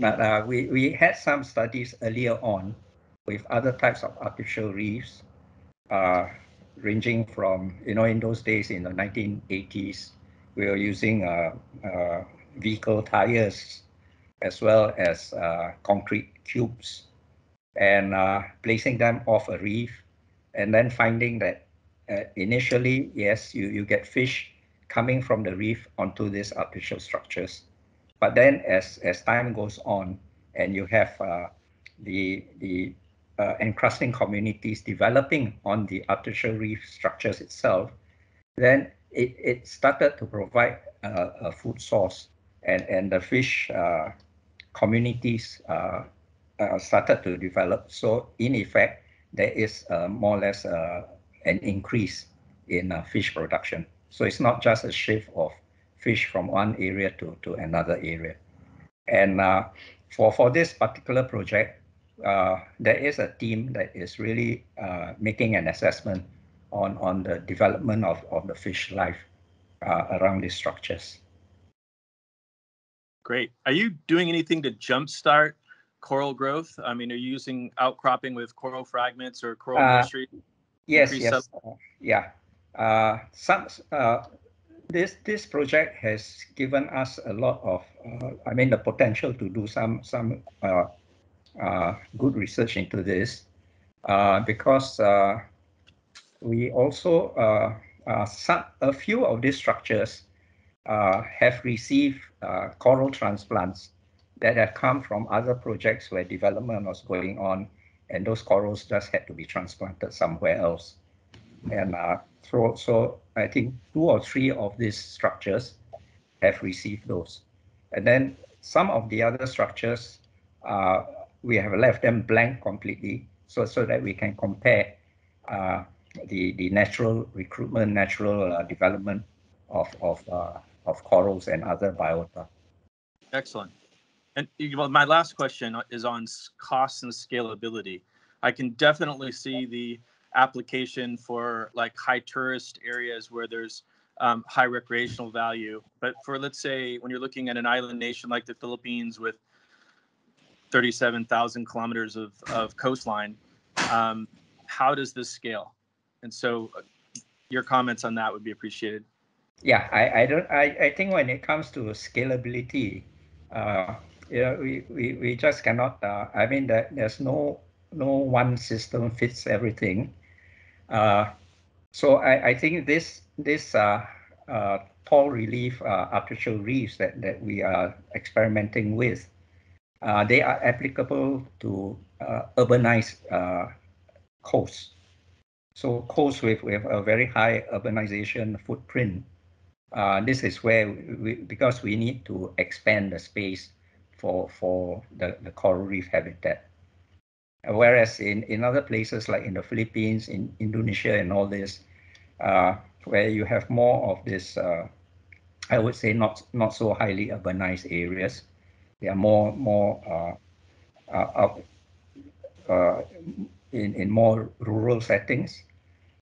S3: But uh, we we had some studies earlier on with other types of artificial reefs, uh, ranging from you know in those days in the 1980s, we were using uh, uh, vehicle tires as well as uh, concrete cubes and uh, placing them off a reef and then finding that initially, yes, you, you get fish coming from the reef onto these artificial structures. But then as, as time goes on and you have uh, the, the uh, encrusting communities developing on the artificial reef structures itself, then it, it started to provide uh, a food source and, and the fish uh, communities uh, uh, started to develop. So in effect, there is more or less an increase in fish production. So it's not just a shift of fish from one area to, to another area. And uh, for, for this particular project, uh, there is a team that is really uh, making an assessment on, on the development of, of the fish life uh, around these structures.
S4: Great. Are you doing anything to jumpstart coral growth? I mean, are you using outcropping with coral fragments or coral
S3: Uh,
S4: nursery?
S3: Yes, yes, uh, yeah. Uh, some this this project has given us a lot of, uh, I mean, the potential to do some some uh, uh, good research into this, uh, because uh, we also uh, some a few of these structures have received coral transplants that have come from other projects where development was going on and those corals just had to be transplanted somewhere else. And uh, so, so I think two or three of these structures have received those. And then some of the other structures, uh, we have left them blank completely so, so that we can compare uh, the, the natural recruitment, natural uh, development of, of, uh, of corals and other biota.
S4: Excellent. And well, my last question is on costs and scalability. I can definitely see the application for like high tourist areas where there's um, high recreational value. But for let's say when you're looking at an island nation like the Philippines with 37,000 kilometers of, of coastline, um, how does this scale? And so uh, your comments on that would be appreciated.
S3: Yeah, I, I don't I, I think when it comes to scalability, uh, you know, we, we, we just cannot uh, I mean that there's no no one system fits everything. Uh, so I, I think this this uh, uh, tall relief uh, artificial reefs that, that we are experimenting with, uh, they are applicable to uh, urbanized uh, coasts. So coasts with, with a very high urbanization footprint uh, this is where we, because we need to expand the space for for the, the coral reef habitat. Whereas in, in other places like in the Philippines, in Indonesia, and all this, uh, where you have more of this, uh, I would say not not so highly urbanized areas, they are more more uh, uh, uh, in in more rural settings.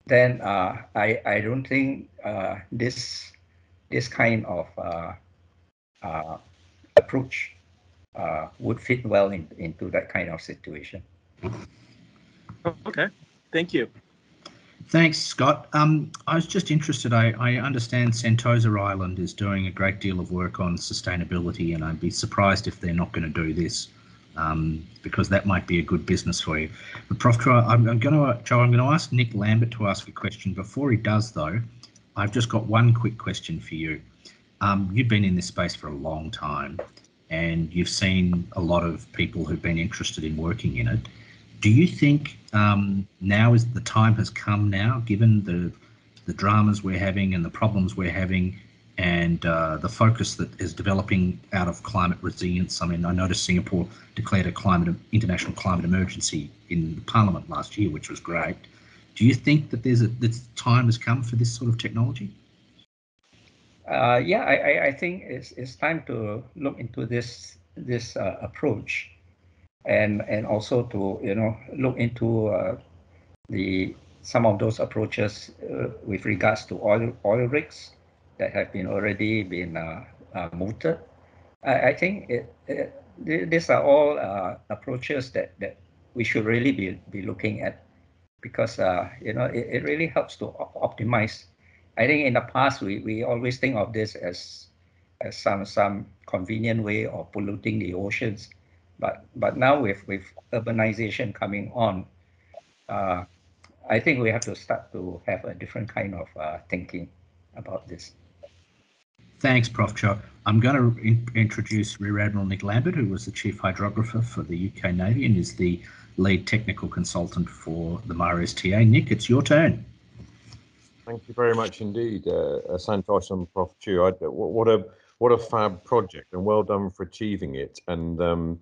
S3: Then uh, I I don't think this this kind of approach would fit well in, into that kind of situation.
S4: Okay, thank you.
S1: Thanks, Scott. Um, I was just interested. I, I understand Sentosa Island is doing a great deal of work on sustainability, and I'd be surprised if they're not going to do this um, because that might be a good business for you. But Prof. Chua, I'm, I'm going to Joe, I'm going to ask Nick Lambert to ask a question. Before he does, though, I've just got one quick question for you. Um, you've been in this space for a long time, and you've seen a lot of people who've been interested in working in it. Do you think um, now is the time has come now, given the the dramas we're having and the problems we're having, and uh, the focus that is developing out of climate resilience? I mean, I noticed Singapore declared a climate international climate emergency in the Parliament last year, which was great. Do you think that there's a that time has come for this sort of technology?
S3: Uh, yeah, I, I think it's, it's time to look into this this uh, approach, and and also to you know look into uh, the some of those approaches uh, with regards to oil oil rigs that have been already been uh, uh, mooted. I, I think it, it, these are all approaches that that we should really be be looking at because you know it, it really helps to optimize I think in the past we, we always think of this as as some some convenient way of polluting the oceans, but but now with with urbanization coming on, uh, I think we have to start to have a different kind of uh, thinking about this.
S1: Thanks, Prof. Chou. I'm going to in introduce Rear Admiral Nick Lambert, who was the Chief Hydrographer for the UK Navy and is the lead technical consultant for the MARES-TA. Nick, it's your turn.
S5: Thank you very much indeed, uh, uh Santosh and Prof. Chou. I, what a what a fab project, and well done for achieving it. And um,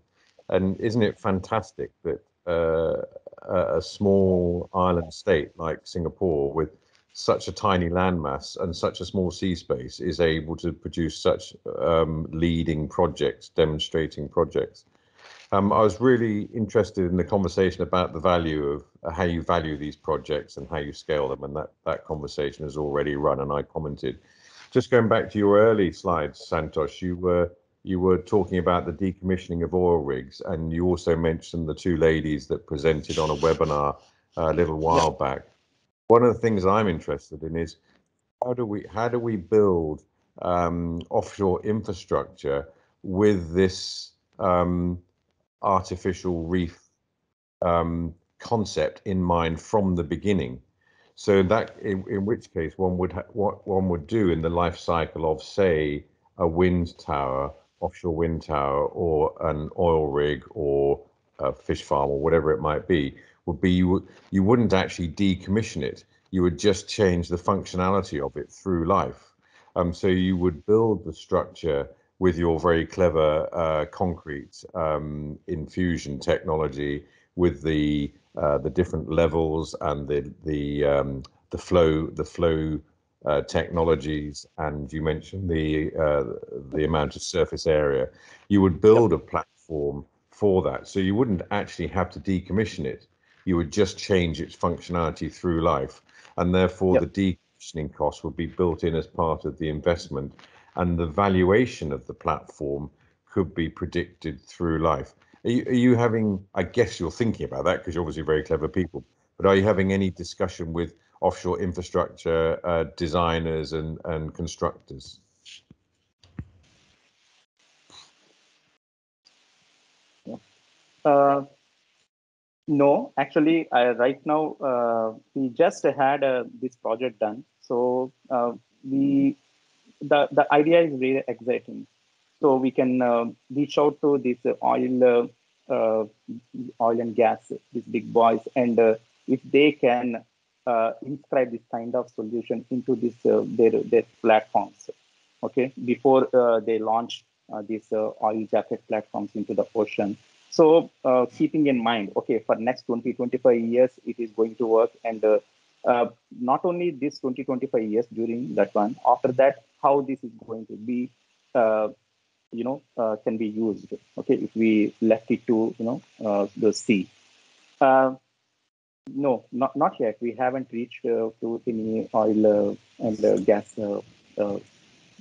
S5: and isn't it fantastic that uh, a small island state like Singapore, with such a tiny landmass and such a small sea space, is able to produce such um, leading projects, demonstrating projects. Um, I was really interested in the conversation about the value of uh, how you value these projects and how you scale them, and that that conversation has already run. And I commented. Just going back to your early slides, Santosh, you were you were talking about the decommissioning of oil rigs, and you also mentioned the two ladies that presented on a webinar uh, a little while back. One of the things I'm interested in is how do we how do we build um, offshore infrastructure with this um, artificial reef um, concept in mind from the beginning. So that, in, in which case, one would what one would do in the life cycle of, say, a wind tower, offshore wind tower, or an oil rig, or a fish farm, or whatever it might be, would be you you wouldn't actually decommission it. You would just change the functionality of it through life. Um, so you would build the structure with your very clever uh, concrete um, infusion technology with the uh, the different levels and the the um, the flow the flow uh, technologies and you mentioned the uh, the amount of surface area you would build yep. a platform for that so you wouldn't actually have to decommission it you would just change its functionality through life and therefore yep. the decommissioning cost would be built in as part of the investment and the valuation of the platform could be predicted through life. Are you, are you having, I guess you're thinking about that because you're obviously very clever people, but are you having any discussion with offshore infrastructure uh, designers and, and constructors?
S2: Uh, no, actually, uh, right now uh, we just had uh, this project done. So uh, we the, the idea is really exciting. So we can uh, reach out to these oil, oil and gas, these big boys, and if they can inscribe this kind of solution into this uh, their their platforms, okay, before uh, they launch these oil jacket platforms into the ocean. So keeping in mind, okay, for next 20, 25 years, it is going to work, and uh, not only this 20 25 years during that one after that how this is going to be uh, you know uh, can be used okay if we left it to you know uh, the sea. Uh, no not not yet we haven't reached uh, to any oil and gas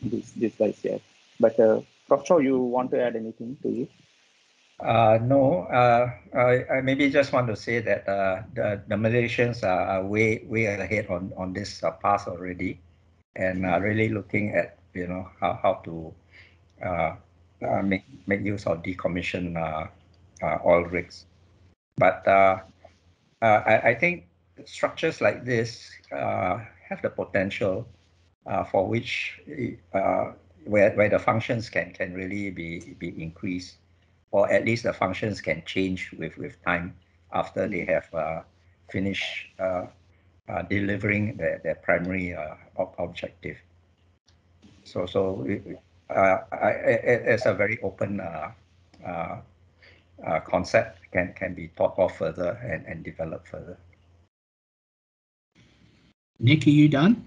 S2: this this guys yet but uh, Prof. you want to add anything to it
S3: uh, no, uh, I, I, maybe just want to say that uh, the, the Malaysians are, way way ahead on on this uh, path already, and uh, really looking at you know how how to uh, uh, make make use of decommission uh, uh, oil rigs. But uh, I, I think structures like this uh, have the potential uh, for which uh, where, where the functions can, can really be, be increased, or at least the functions can change with, with time after they have uh, finished delivering their, their primary uh, objective. So, so uh, I, it's a very open uh, uh, uh, concept can, can be thought of further and, and developed further.
S1: Nick, are you done?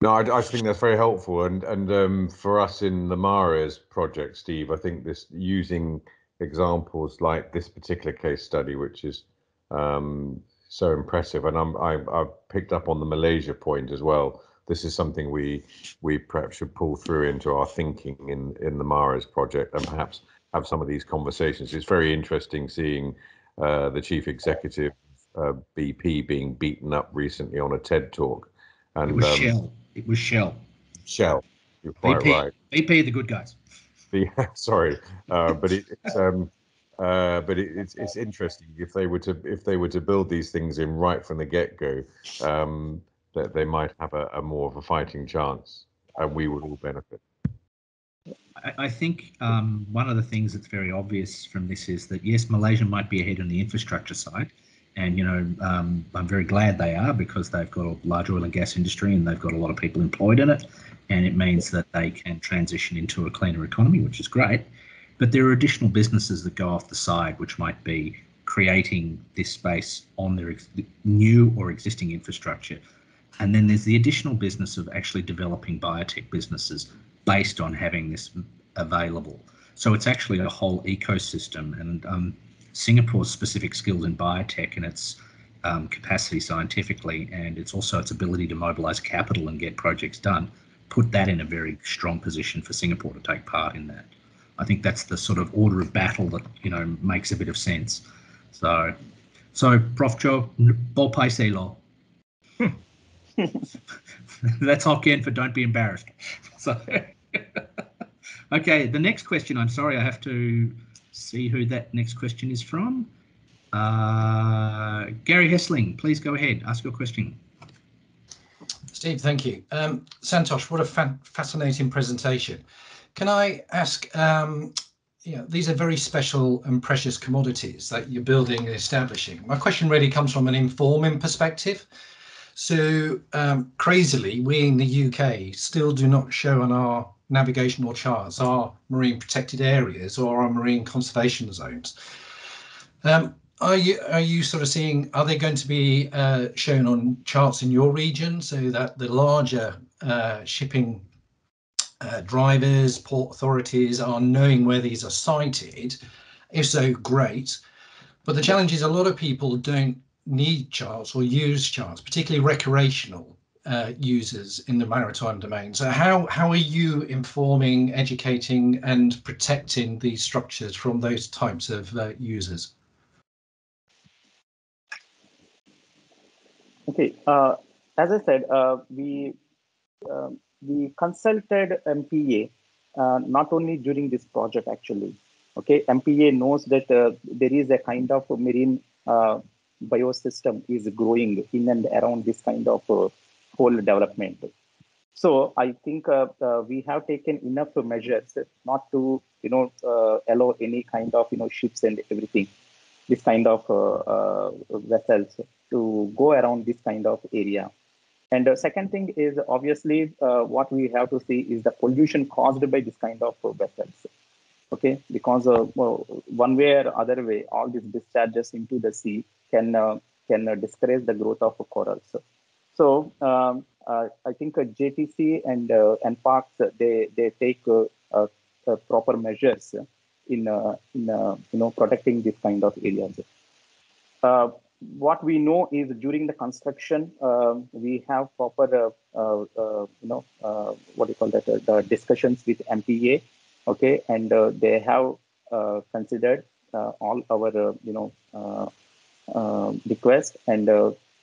S5: No, I, I think that's very helpful, and and um, for us in the Mares project, Steve, I think this using examples like this particular case study, which is um, so impressive, and I'm I, I've picked up on the Malaysia point as well. This is something we we perhaps should pull through into our thinking in in the Mares project, and perhaps have some of these conversations. It's very interesting seeing uh, the chief executive uh, BP being beaten up recently on a TED talk.
S1: And it was um, Shell. It was Shell.
S5: Shell. You're quite BP, right.
S1: BP, the good guys.
S5: The, sorry, uh, but it, it's um, uh, but it, it's it's interesting if they were to if they were to build these things in right from the get go, um, that they might have a, a more of a fighting chance, and we would all benefit.
S1: I, think um, one of the things that's very obvious from this is that yes, Malaysia might be ahead on the infrastructure side, and you know um, I'm very glad they are because they've got a large oil and gas industry and they've got a lot of people employed in it, and it means that they can transition into a cleaner economy, which is great. But there are additional businesses that go off the side, which might be creating this space on their ex- new or existing infrastructure. And then there's the additional business of actually developing biotech businesses based on having this available. So it's actually a whole ecosystem, and um, Singapore's specific skills in biotech and its um, capacity scientifically, and it's also its ability to mobilize capital and get projects done, put that in a very strong position for Singapore to take part in that. I think that's the sort of order of battle that you know makes a bit of sense. So, so Prof. Joe, bo pai se lo. That's Hokkien for don't be embarrassed. So, okay, the next question. I'm sorry, I have to see who that next question is from. Uh, Gary Hessling, please go ahead. Ask your question.
S6: Steve, thank you. Um, Santosh, what a fa fascinating presentation. Can I ask, um, these are very special and precious commodities that you're building and establishing. My question really comes from an informing perspective. So um, crazily, we in the UK still do not show on our navigational charts are marine protected areas or are marine conservation zones. Um, are you are you sort of seeing are they going to be uh, shown on charts in your region so that the larger uh, shipping uh, drivers, port authorities are knowing where these are sited? If so, great. But the challenge is a lot of people don't need charts or use charts, particularly recreational uh, users in the maritime domain. So how, how are you informing, educating and protecting these structures from those types of uh, users?
S2: Okay, uh, as I said, uh, we uh, we consulted MPA uh, not only during this project actually. Okay, MPA knows that there is a kind of marine biosystem is growing in and around this kind of whole development. So I think uh, uh, we have taken enough measures not to, you know, uh, allow any kind of, you know, ships and everything, this kind of uh, uh, vessels to go around this kind of area. And the second thing is obviously what we have to see is the pollution caused by this kind of vessels okay because uh, well, one way or other way all these discharges into the sea can uh, can uh, discourage the growth of corals so um, uh, i think uh, jtc and uh, NParks uh, they they take uh, uh, proper measures in in you know protecting this kind of areas. What we know is during the construction um, we have proper you know what do you call that the discussions with mpa okay? And uh, they have uh, considered uh, all our you know requests and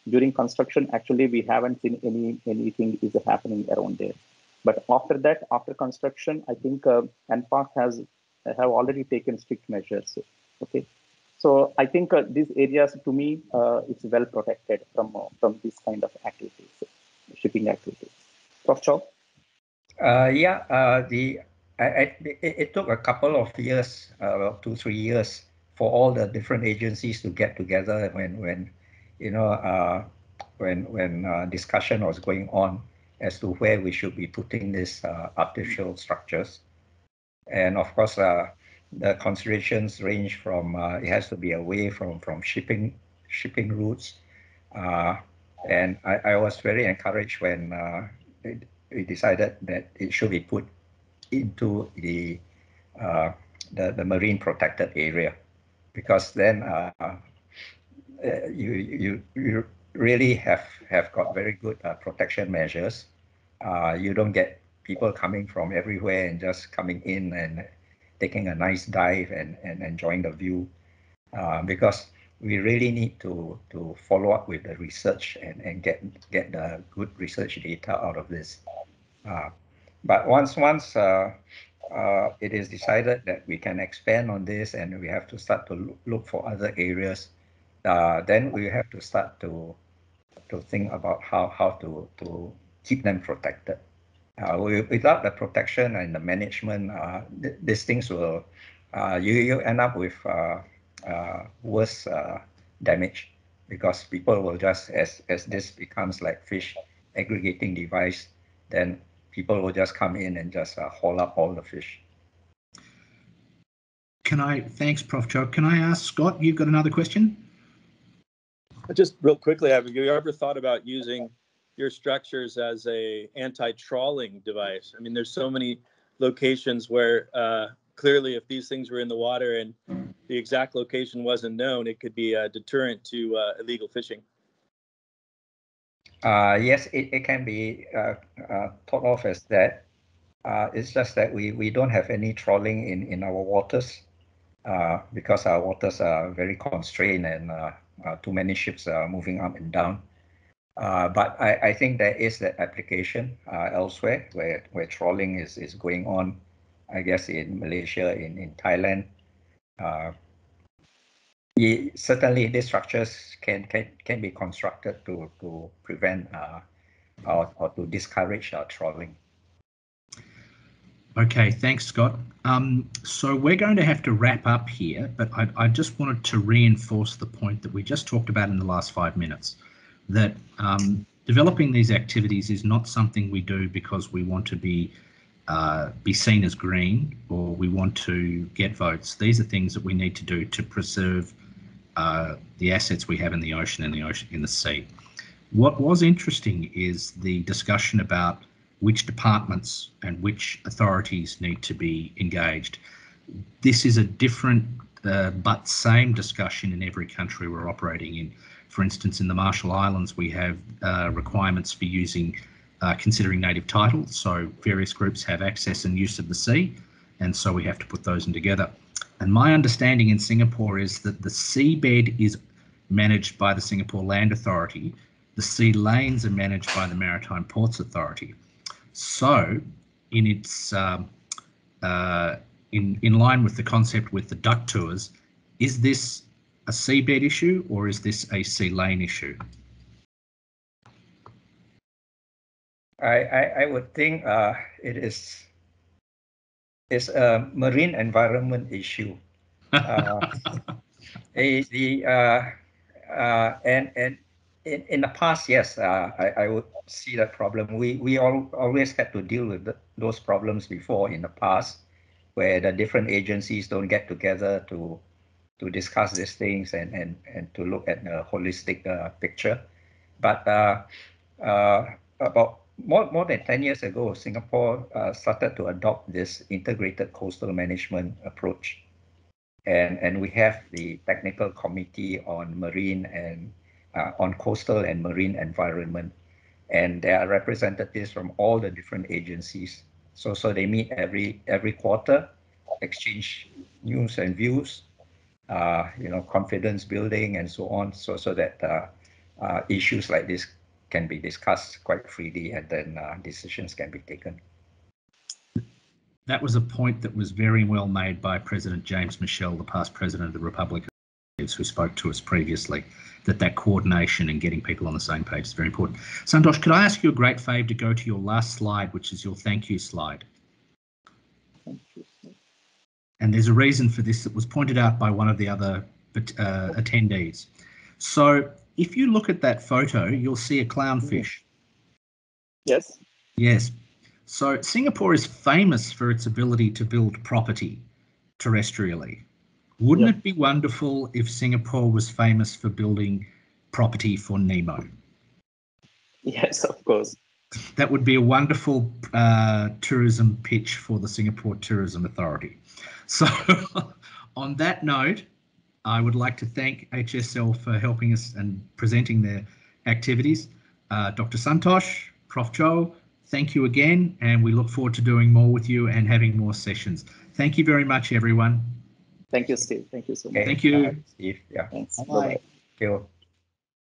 S2: during construction actually we haven't seen any anything is happening around there. But after that after construction i think uh, NPark has have already taken strict measures okay? So i think uh, these areas to me uh, it's well protected from uh, from this kind of activities shipping activities. Prof. Chou?
S3: Uh, yeah, uh, the I, I, it, it, took a couple of years, uh, two three years, for all the different agencies to get together when when you know uh, when when uh, discussion was going on as to where we should be putting these uh, artificial structures, and of course uh, the considerations range from uh, it has to be away from from shipping shipping routes, uh, and I, I was very encouraged when it, we decided that it should be put into the the, the marine protected area. Because then uh, uh, you, you, you really have, have got very good uh, protection measures. Uh, you don't get people coming from everywhere and just coming in and taking a nice dive and, and enjoying the view uh, because we really need to, to follow up with the research and, and get, get the good research data out of this. Uh, but once, once uh, it is decided that we can expand on this and we have to start to look for other areas, uh, then we have to start to to think about how how to to keep them protected. Uh, without the protection and the management, uh, th these things will uh, you you end up with uh, worse damage because people will just as as this becomes like fish aggregating device, then people will just come in and just uh, haul up all the fish.
S1: Can I, thanks, Prof. Chou. Can I ask Scott, you've got another question?
S4: Just real quickly, have you ever thought about using your structures as a anti-trawling device? I mean, there's so many locations where uh, clearly if these things were in the water and the exact location wasn't known, it could be a deterrent to uh, illegal fishing.
S3: Uh, yes, it, it can be uh, uh, thought of as that. Uh, it's just that we, we don't have any trawling in, in our waters because our waters are very constrained and too many ships are moving up and down. but I, I think there is that application elsewhere where, where trawling is, is going on, I guess in Malaysia, in, in Thailand, certainly these structures can can can be constructed to to prevent uh, or, or to discourage uh, trawling.
S1: Okay, thanks, Scott. Um, so we're going to have to wrap up here, but I, I, just wanted to reinforce the point that we just talked about in the last five minutes, that um, developing these activities is not something we do because we want to be uh, be seen as green or we want to get votes. These are things that we need to do to preserve uh, the assets we have in the ocean and the ocean in the sea. What was interesting is the discussion about which departments and which authorities need to be engaged. This is a different uh, but same discussion in every country we're operating in. For instance, in the Marshall Islands, we have uh, requirements for using uh, considering native title. So various groups have access and use of the sea, and so we have to put those in together. And my understanding in Singapore is that the seabed is managed by the Singapore Land Authority, the sea lanes are managed by the Maritime Ports Authority. So, in its um, uh, in in line with the concept with the duck tours, is this a seabed issue or is this a sea lane issue?
S3: I I, I would think uh, it is is a marine environment issue. Uh, a, the uh, uh, and and in, in the past, yes, uh, I, I would see that problem. We we all, always had to deal with the, those problems before in the past, where the different agencies don't get together to to discuss these things and and and to look at the holistic uh, picture. But uh, about more, more than 10 years ago, Singapore uh, started to adopt this integrated coastal management approach. And, and we have the technical committee on marine and uh, on coastal and marine environment. And there are representatives from all the different agencies. So, so they meet every every quarter, exchange news and views, uh, you know, confidence building and so on, so so that uh, uh, issues like this can be discussed quite freely and then uh, decisions can be taken.
S1: That was a point that was very well made by President James Michel, the past President of the Republic who spoke to us previously that that coordination and getting people on the same page is very important. Santosh, could I ask you a great favour to go to your last slide, which is your thank you slide?
S2: Thank you.
S1: And there's a reason for this that was pointed out by one of the other uh, attendees. So if you look at that photo, you'll see a clownfish.
S2: Yes.
S1: Yes. So Singapore is famous for its ability to build property terrestrially. Wouldn't yep. it be wonderful if Singapore was famous for building property for Nemo?
S2: Yes, of course.
S1: That would be a wonderful uh, tourism pitch for the Singapore Tourism Authority. So, on that note, I would like to thank HSL for helping us and presenting their activities. Uh, Dr. Santosh, Prof. Chou, thank you again, and we look forward to doing more with you and having more sessions. Thank you very much, everyone.
S2: Thank you, Steve. Thank you so much.
S1: Thank you.
S3: Steve. Yeah.
S2: Thanks.
S1: Bye.
S3: Thank you.